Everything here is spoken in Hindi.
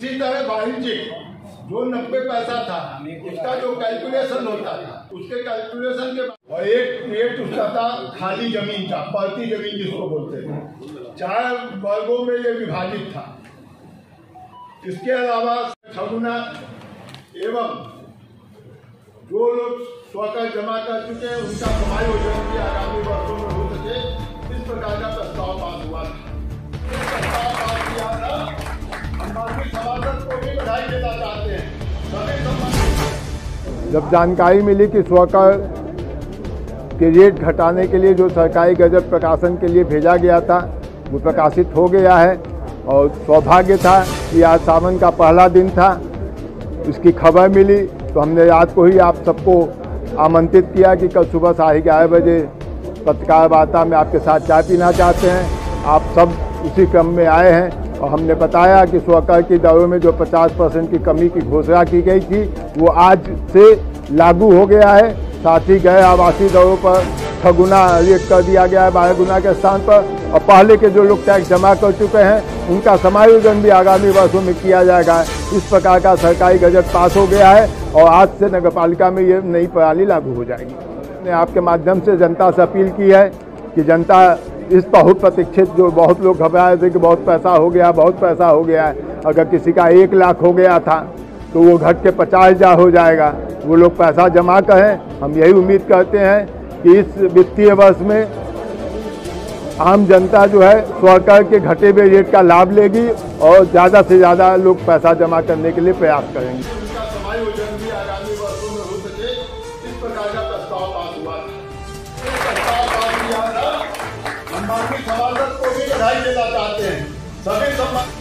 इसी तरह वाणिज्यिक जो नब्बे पैसा था, उसका जो कैलकुलेशन होता था, उसके कैलकुलेशन के और एक रेट उसका था खाली ज़मीन था पड़ती ज़मीन जिसको बोलते थे चार वर्गों में ये विभाजित था। इसके अलावा ठगुना एवं जो लोग स्वकर जमा कर चुके हैं, उनका समायोजन जब जानकारी मिली कि स्वकर के रेट घटाने के लिए जो सरकारी गजट प्रकाशन के लिए भेजा गया था, वो प्रकाशित हो गया है और सौभाग्य था कि आज सावन का पहला दिन था। इसकी खबर मिली तो हमने रात को ही आप सबको आमंत्रित किया कि कल सुबह साढ़े ग्यारह बजे पत्रकार वार्ता में आपके साथ चाय पीना चाहते हैं। आप सब उसी क्रम में आए हैं। और हमने बताया कि स्वकर की दरों में जो 50 परसेंट की कमी की घोषणा की गई थी, वो आज से लागू हो गया है। साथ ही गए आवासीय दरों पर छः गुना रेट कर दिया गया है बारह गुना के स्थान पर। और पहले के जो लोग टैक्स जमा कर चुके हैं, उनका समायोजन भी आगामी वर्षों में किया जाएगा। इस प्रकार का सरकारी गजट पास हो गया है और आज से नगर पालिका में ये नई प्रणाली लागू हो जाएगी। मैंने आपके माध्यम से जनता से अपील की है कि जनता इस बहुप्रतीक्षित जो बहुत लोग घबराए थे कि बहुत पैसा हो गया, बहुत पैसा हो गया है। अगर किसी का एक लाख हो गया था तो वो घट के पचास हज़ार हो जाएगा। वो लोग पैसा जमा करें। हम यही उम्मीद करते हैं कि इस वित्तीय वर्ष में आम जनता जो है सरकार के घटे हुए रेट का लाभ लेगी और ज़्यादा से ज़्यादा लोग पैसा जमा करने के लिए प्रयास करेंगे। बाकी समाजत को भी बधाई देना चाहते हैं। सभी सम्मान